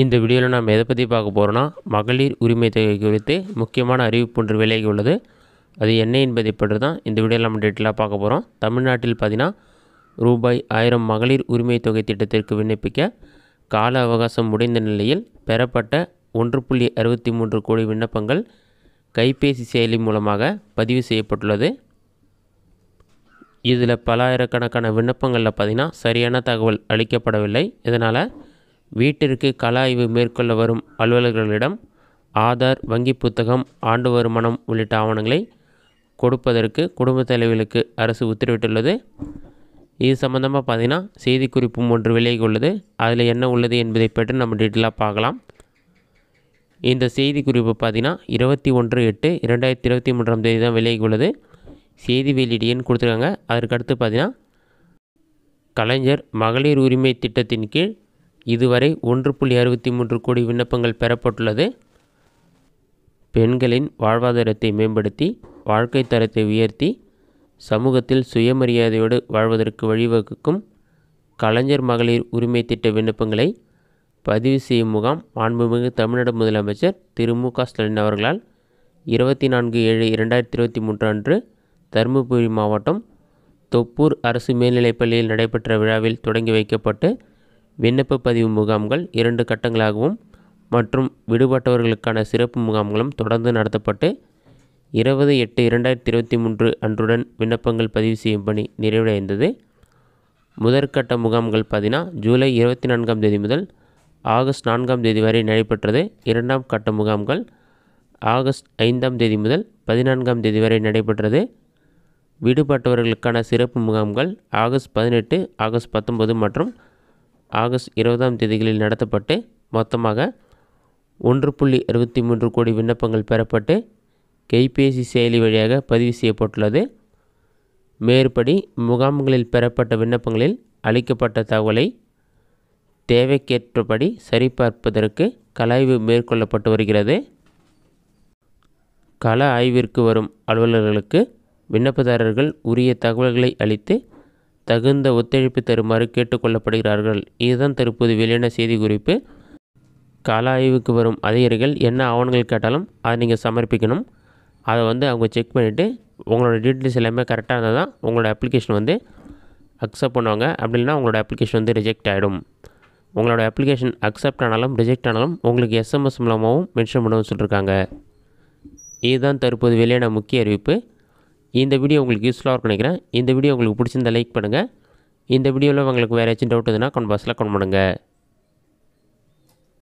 இந்த வீடியோவில் நாம் எதை பற்றி பார்க்க போகிறோன்னா மகளிர் உரிமை தொகை குறித்து முக்கியமான அறிவிப்பு ஒன்று விலகி உள்ளது. அது என்ன என்பதை பற்றி தான் இந்த வீடியோவில் நம்ம டீட்டெயிலாக பார்க்க போகிறோம் தமிழ்நாட்டில் பார்த்தீங்கன்னா ரூபாய் ஆயிரம் மகளிர் உரிமை தொகை திட்டத்திற்கு விண்ணப்பிக்க கால அவகாசம் முடிந்த நிலையில் பெறப்பட்ட ஒன்று புள்ளி அறுபத்தி மூன்று கோடி விண்ணப்பங்கள் கைபேசி செயலி மூலமாக பதிவு செய்யப்பட்டுள்ளது. இதில் பலாயிரக்கணக்கான விண்ணப்பங்களில் பார்த்திங்கன்னா சரியான தகவல் அளிக்கப்படவில்லை. இதனால் வீட்டிற்கு கள ஆய்வு மேற்கொள்ள வரும் அலுவலர்களிடம் ஆதார் வங்கி புத்தகம் ஆண்டு வருமானம் உள்ளிட்ட ஆவணங்களை கொடுப்பதற்கு குடும்பத் தலைவர்களுக்கு அரசு உத்தரவிட்டுள்ளது. இது சம்மந்தமாக பார்த்தீங்கன்னா செய்திக்குறிப்பும் ஒன்று விலகி உள்ளது அதில் என்ன உள்ளது என்பதை பற்றி நம்ம டீட்டெயிலாக பார்க்கலாம். இந்த செய்திக்குறிப்பு பார்த்தீங்கன்னா இருபத்தி ஒன்று எட்டு இரண்டாயிரத்தி இருபத்தி மூன்றாம் தேதி தான் விலகி உள்ளது செய்தி வெளியீடு எண் கொடுத்துருக்காங்க. அதற்கடுத்து பார்த்தீங்கன்னா கலைஞர் மகளிர் உரிமை திட்டத்தின் கீழ் இதுவரை ஒன்று புள்ளி அறுபத்தி மூன்று கோடி விண்ணப்பங்கள் பெறப்பட்டுள்ளது. பெண்களின் வாழ்வாதாரத்தை மேம்படுத்தி வாழ்க்கை தரத்தை உயர்த்தி சமூகத்தில் சுயமரியாதையோடு வாழ்வதற்கு வழிவகுக்கும் கலைஞர் மகளிர் உரிமை திட்ட விண்ணப்பங்களை பதிவு செய்யும் முகாம் மாண்புமிகு தமிழ்நாடு முதலமைச்சர் திரு மு க ஸ்டாலின் அவர்களால் இருபத்தி நான்கு ஏழு இரண்டாயிரத்தி இருபத்தி மூன்று அன்று தருமபுரி மாவட்டம் தொப்பூர் அரசு மேல்நிலைப்பள்ளியில் நடைபெற்ற விழாவில் தொடங்கி வைக்கப்பட்டு விண்ணப்ப பதிவு முகாம்கள் இரண்டு கட்டங்களாகவும் மற்றும் விடுபட்டவர்களுக்கான சிறப்பு முகாம்களும் தொடர்ந்து நடத்தப்பட்டு இருபது எட்டு இரண்டாயிரத்தி இருபத்தி மூன்று அன்றுடன் விண்ணப்பங்கள் பதிவு செய்யும் பணி நிறைவடைந்தது. முதற்கட்ட முகாம்கள் பார்த்தீங்கன்னா ஜூலை இருபத்தி நான்காம் தேதி முதல் ஆகஸ்ட் நான்காம் தேதி வரை நடைபெற்றது. இரண்டாம் கட்ட முகாம்கள் ஆகஸ்ட் ஐந்தாம் தேதி முதல் பதினான்காம் தேதி வரை நடைபெற்றது. விடுபட்டவர்களுக்கான சிறப்பு முகாம்கள் ஆகஸ்ட் பதினெட்டு ஆகஸ்ட் பத்தொன்பது மற்றும் ஆகஸ்ட் இருபதாம் தேதிகளில் நடத்தப்பட்டு மொத்தமாக ஒன்று புள்ளி அறுபத்தி மூன்று கோடி விண்ணப்பங்கள் பெறப்பட்டு கைபேசி செயலி வழியாக பதிவு செய்யப்பட்டுள்ளது. மேற்படி முகாம்களில் பெறப்பட்ட விண்ணப்பங்களில் அளிக்கப்பட்ட தகவலை தேவைக்கேற்றபடி சரிபார்ப்பதற்கு கலாய்வு மேற்கொள்ளப்பட்டு வருகிறது. கள ஆய்விற்கு வரும் அலுவலர்களுக்கு விண்ணப்பதாரர்கள் உரிய தகவல்களை அளித்து தகுந்த ஒத்துழைப்பு தருமாறு கேட்டுக்கொள்ளப்படுகிறார்கள். இதுதான் தற்போது வெளியான செய்திக்குறிப்பு. கள ஆய்வுக்கு வரும் அதிகாரிகள் என்ன ஆவணங்கள் கேட்டாலும் அதை நீங்கள் சமர்ப்பிக்கணும். அதை வந்து அவங்க செக் பண்ணிவிட்டு உங்களோட டீட்டெயில்ஸ் எல்லாமே கரெக்டாக இருந்தால் தான் உங்களோட அப்ளிகேஷன் வந்து அக்செப்ட் பண்ணுவாங்க. அப்படி இல்லைனா உங்களோட அப்ளிகேஷன் வந்து ரிஜெக்ட் ஆகிடும் உங்களோட அப்ளிகேஷன் அக்செப்ட் ஆனாலும் ரிஜெக்ட் ஆனாலும் உங்களுக்கு எஸ்எம்எஸ் மூலமாகவும் மென்ஷன் பண்ணவும் சொல்லியிருக்காங்க இதுதான் தற்போது வெளியான முக்கிய அறிவிப்பு. இந்த வீடியோ உங்களுக்கு யூஸ்ஃபுல்லாக இருக்கும் நினைக்கிறேன். இந்த வீடியோ உங்களுக்கு பிடிச்சிருந்தா லைக் பண்ணுங்கள் இந்த வீடியோவில் உங்களுக்கு வேறு ஏதாச்சும் டவுட் எதுனா கமெண்ட் பாக்ஸில் கமெண்ட் பண்ணுங்கள்